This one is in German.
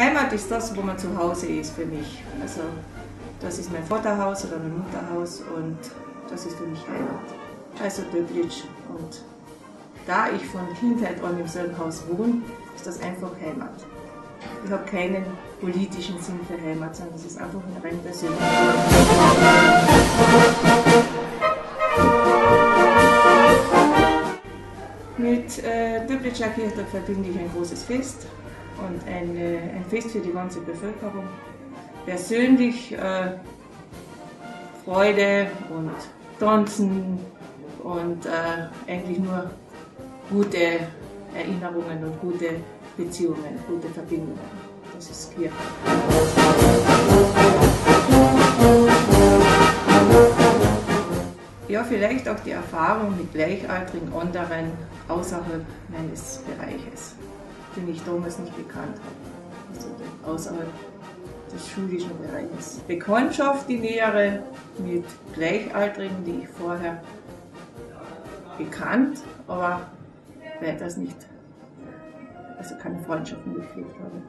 Heimat ist das, wo man zu Hause ist für mich. Also das ist mein Vaterhaus oder mein Mutterhaus und das ist für mich Heimat. Also Döblitsch. Und da ich von Kindheit an im selben Haus wohne, ist das einfach Heimat. Ich habe keinen politischen Sinn für Heimat, sondern es ist einfach eine rein persönliche. Mit äh, Döblitscher Kirche verbinde ich ein großes Fest und ein, äh, ein Fest für die ganze Bevölkerung. Persönlich äh, Freude und Tanzen und äh, eigentlich nur gute Erinnerungen und gute Beziehungen, gute Verbindungen. Das ist Kirche. Ja, vielleicht auch die Erfahrung mit gleichaltrigen anderen außerhalb meines Bereiches, den ich damals nicht gekannt habe. Also außerhalb des schulischen Bereiches. Bekanntschaft, die nähere mit Gleichaltrigen, die ich vorher gekannt, aber weiters nicht, also keine Freundschaften gekriegt habe.